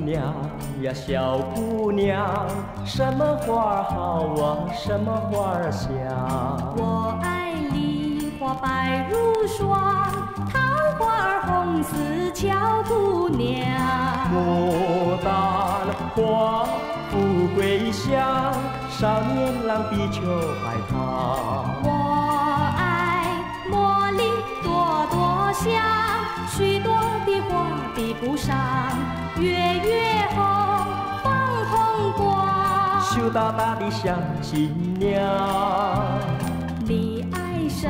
娘呀，小姑娘，什么花儿好啊，什么花儿香？我爱梨花白如霜，桃花儿红似俏姑娘。牡丹花，富贵香，少年郎比秋海棠。我爱茉莉朵朵香，许多不上月月红，放红光。羞答答的小新娘，你爱什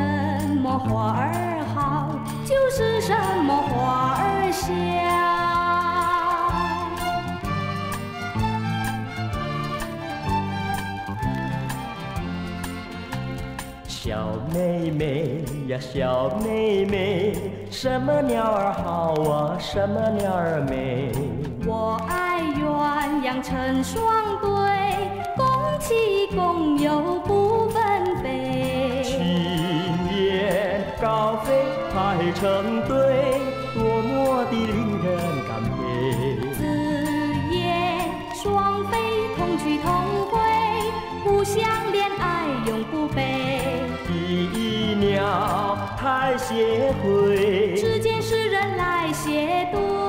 么花儿好，就是什么花儿香。小妹妹呀，小妹妹，什么鸟儿好啊，什么鸟儿美？我爱鸳鸯成双对，共起共有不分飞。青雁高飞排成队，多么的太协会，只见世人来写对。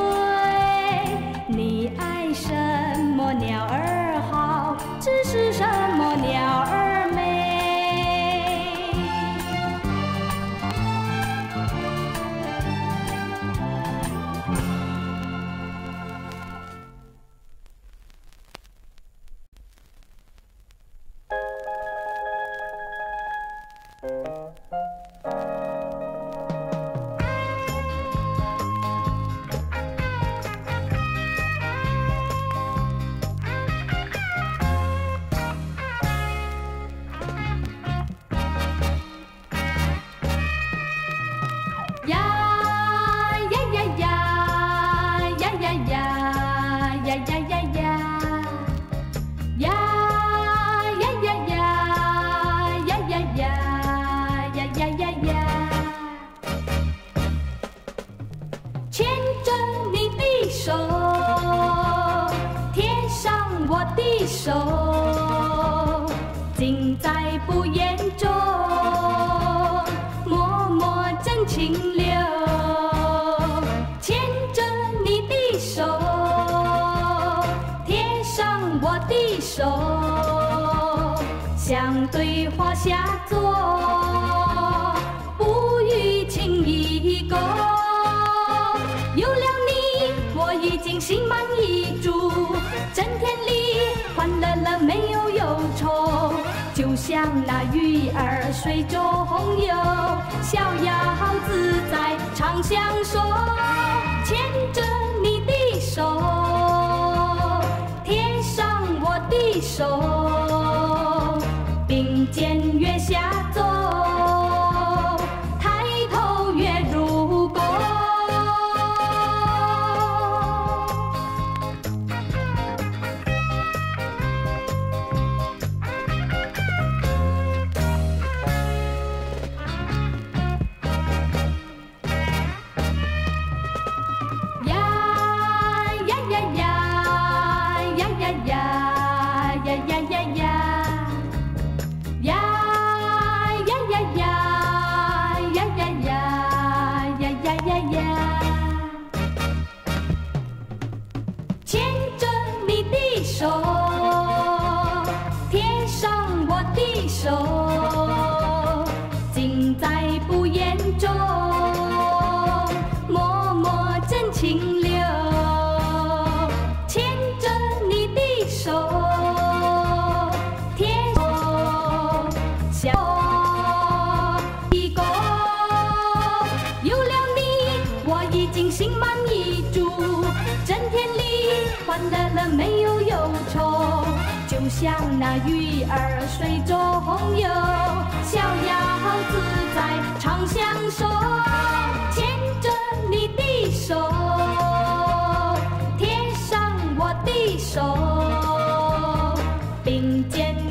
手，尽在不言中。默默真情流，牵着你的手，贴上我的手，相对话下坐，没有忧愁。就像那鱼儿水中游，逍遥自在长相守。停留，牵着你的手，贴手相一勾。有了你，我已经心满意足，整天里欢乐了，没有忧愁。就像那鱼儿水中游，逍遥自在长相守。简单。